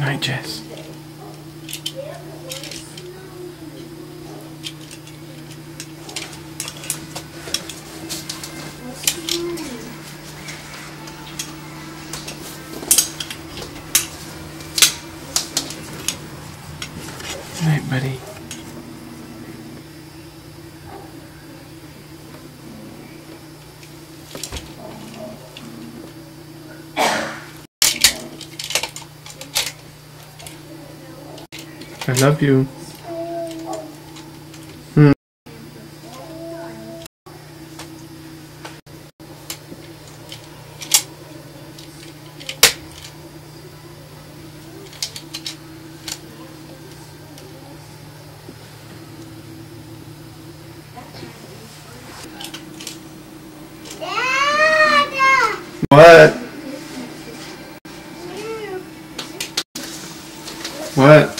night, Jess. Night, buddy. I love you. Hmm. What? What?